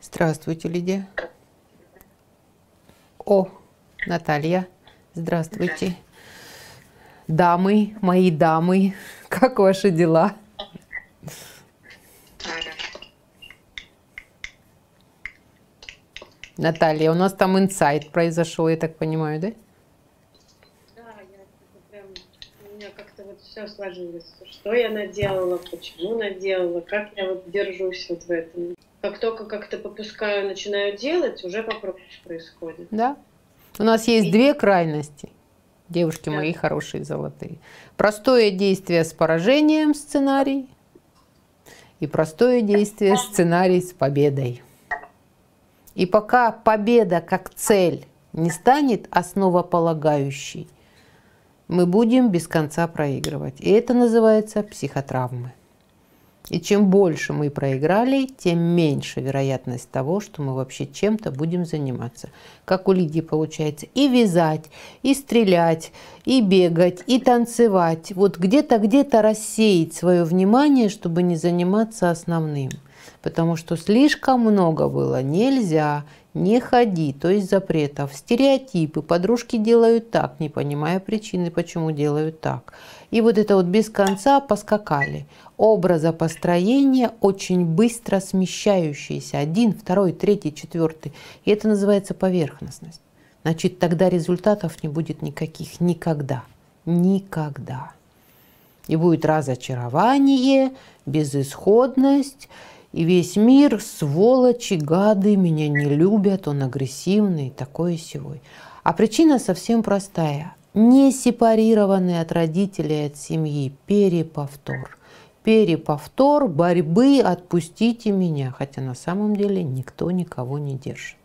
Здравствуйте, Лидия. О, Наталья, здравствуйте. Дамы, мои дамы, как ваши дела? Наталья, у нас там инсайт произошел, я так понимаю, да? Да, я прям, у меня как-то вот все сложилось. Что я наделала, почему наделала, как я вот держусь вот в этом. Как только как-то попускаю, начинаю делать, уже вопрос происходит. Да. У нас есть две крайности. Девушки мои хорошие, золотые. Простое действие с поражением сценарий и простое действие сценарий с победой. И пока победа как цель не станет основополагающей, мы будем без конца проигрывать. И это называется психотравмы. И чем больше мы проиграли, тем меньше вероятность того, что мы вообще чем-то будем заниматься. Как у Лидии получается и вязать, и стрелять, и бегать, и танцевать. Вот где-то, где-то рассеять свое внимание, чтобы не заниматься основным потому что слишком много было. Нельзя, не ходи, то есть запретов, стереотипы. Подружки делают так, не понимая причины, почему делают так. И вот это вот без конца поскакали. Образа построения очень быстро смещающиеся. Один, второй, третий, четвертый. И это называется поверхностность. Значит, тогда результатов не будет никаких. Никогда. Никогда. И будет разочарование, безысходность, и весь мир, сволочи, гады, меня не любят, он агрессивный, такой и сего. А причина совсем простая. Не сепарированный от родителей, от семьи, переповтор. Переповтор борьбы «отпустите меня», хотя на самом деле никто никого не держит.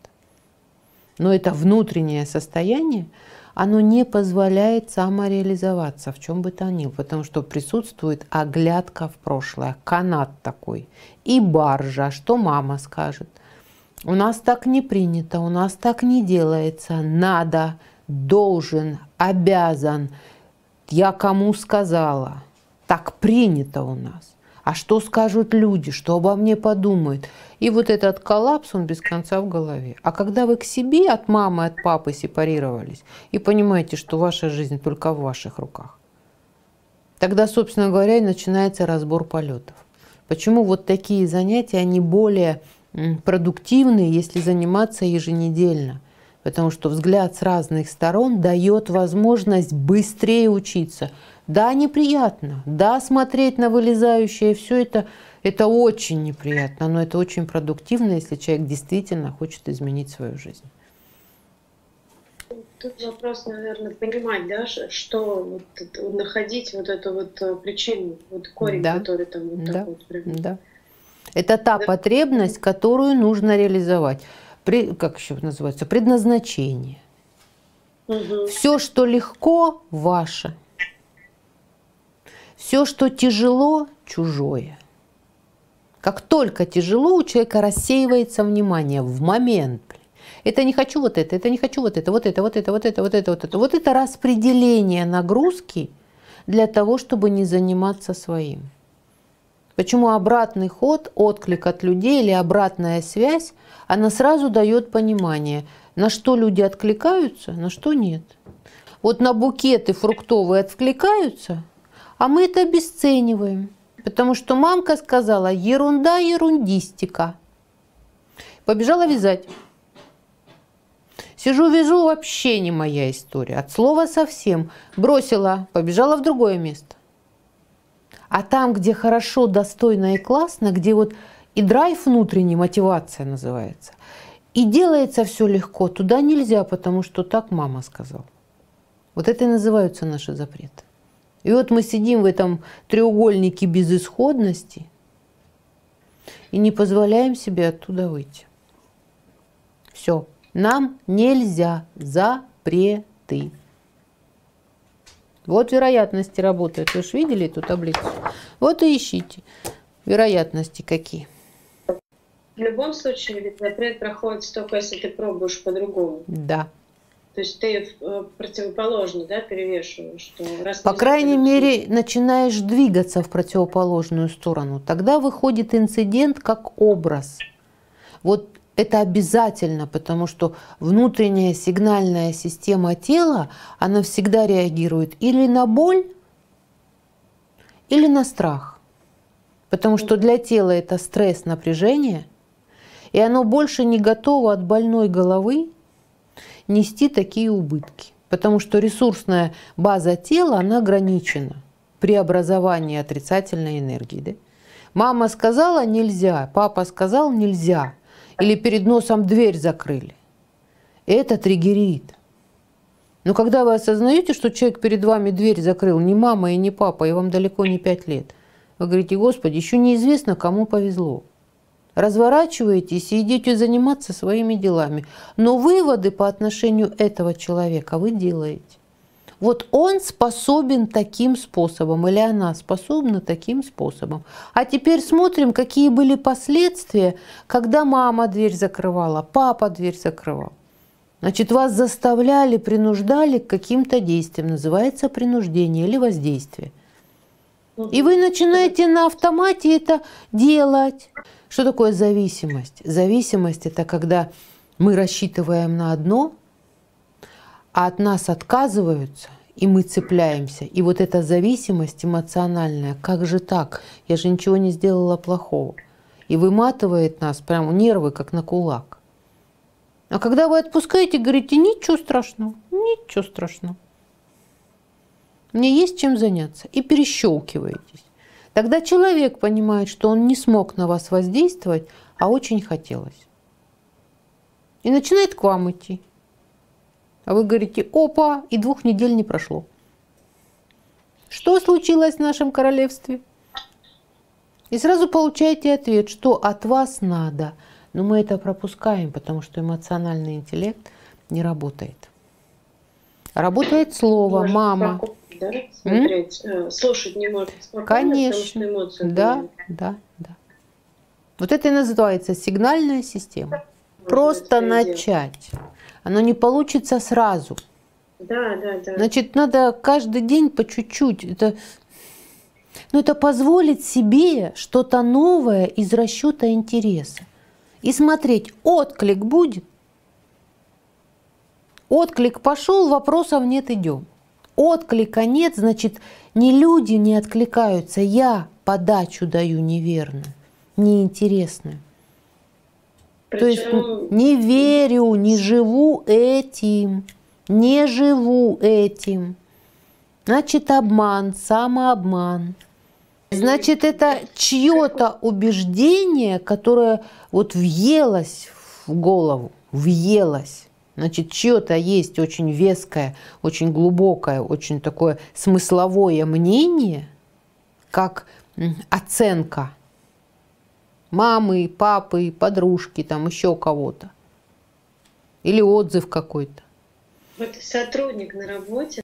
Но это внутреннее состояние, оно не позволяет самореализоваться в чем бы то ни было, потому что присутствует оглядка в прошлое, канат такой, и баржа, что мама скажет. У нас так не принято, у нас так не делается, надо, должен, обязан, я кому сказала, так принято у нас. А что скажут люди, что обо мне подумают? И вот этот коллапс, он без конца в голове. А когда вы к себе от мамы, от папы сепарировались и понимаете, что ваша жизнь только в ваших руках, тогда, собственно говоря, и начинается разбор полетов. Почему вот такие занятия, они более продуктивные, если заниматься еженедельно? Потому что взгляд с разных сторон дает возможность быстрее учиться. Да, неприятно, да, смотреть на вылезающее, все это это очень неприятно, но это очень продуктивно, если человек действительно хочет изменить свою жизнь. Тут вопрос, наверное, понимать, да, что вот, находить вот эту вот э, причину, вот корень, да. который там вот да. такой вот Да. Это та да. потребность, которую нужно реализовать. При, как еще называется? Предназначение. Угу. Все, что легко, ваше. Все, что тяжело, чужое. Как только тяжело, у человека рассеивается внимание в момент. Это не хочу вот это, это не хочу вот это, вот это, вот это, вот это, вот это, вот это. Вот это распределение нагрузки для того, чтобы не заниматься своим. Почему обратный ход, отклик от людей или обратная связь, она сразу дает понимание, на что люди откликаются, на что нет. Вот на букеты фруктовые откликаются, а мы это обесцениваем. Потому что мамка сказала, ерунда, ерундистика. Побежала вязать. Сижу, вяжу, вообще не моя история. От слова совсем. Бросила, побежала в другое место. А там, где хорошо, достойно и классно, где вот и драйв внутренний, мотивация называется, и делается все легко, туда нельзя, потому что так мама сказала. Вот это и называются наши запреты. И вот мы сидим в этом треугольнике безысходности и не позволяем себе оттуда выйти. Все. Нам нельзя запреты. Вот вероятности работают. Вы же видели эту таблицу? Вот и ищите. Вероятности какие. В любом случае, ведь запрет проходит только если ты пробуешь по-другому. Да. То есть ты э, противоположно да, перевешиваешь. Что раз По крайней мере, начинаешь двигаться в противоположную сторону. Тогда выходит инцидент как образ. Вот это обязательно, потому что внутренняя сигнальная система тела, она всегда реагирует или на боль, или на страх. Потому что для тела это стресс, напряжение, и оно больше не готово от больной головы нести такие убытки. Потому что ресурсная база тела, она ограничена при образовании отрицательной энергии. Да? Мама сказала нельзя, папа сказал нельзя, или перед носом дверь закрыли. Это триггерит. Но когда вы осознаете, что человек перед вами дверь закрыл, не мама и не папа, и вам далеко не пять лет, вы говорите, Господи, еще неизвестно, кому повезло. Разворачиваетесь и идете заниматься своими делами. Но выводы по отношению этого человека вы делаете. Вот он способен таким способом, или она способна таким способом. А теперь смотрим, какие были последствия, когда мама дверь закрывала, папа дверь закрывал. Значит, вас заставляли, принуждали к каким-то действиям. Называется принуждение или воздействие. И вы начинаете на автомате это делать. Что такое зависимость? Зависимость – это когда мы рассчитываем на одно, а от нас отказываются, и мы цепляемся. И вот эта зависимость эмоциональная, как же так? Я же ничего не сделала плохого. И выматывает нас прямо нервы, как на кулак. А когда вы отпускаете, говорите, ничего страшного, ничего страшного. Мне есть чем заняться. И перещелкиваетесь. Тогда человек понимает, что он не смог на вас воздействовать, а очень хотелось. И начинает к вам идти. А вы говорите, опа, и двух недель не прошло. Что случилось в нашем королевстве? И сразу получаете ответ, что от вас надо. Но мы это пропускаем, потому что эмоциональный интеллект не работает. Работает слово, Может, мама. Да? Смотреть, э, слушать не может спокойно, Конечно. потому что эмоции Да, были. да, да. Вот это и называется сигнальная система. Вот Просто дело. начать. Оно не получится сразу. Да, да, да. Значит, надо каждый день по чуть-чуть. Это, ну, это позволить себе что-то новое из расчета интереса. И смотреть, отклик будет. Отклик пошел, вопросов нет, идем. Отклика нет, значит, не люди не откликаются, я подачу даю неверную, неинтересную. То есть Причем не верю, не живу этим, не живу этим. Значит, обман, самообман. Значит, это чье-то убеждение, которое вот въелось в голову, въелось. Значит, чье-то есть очень веское, очень глубокое, очень такое смысловое мнение, как оценка мамы, папы, подружки, там еще кого-то. Или отзыв какой-то. вот сотрудник на работе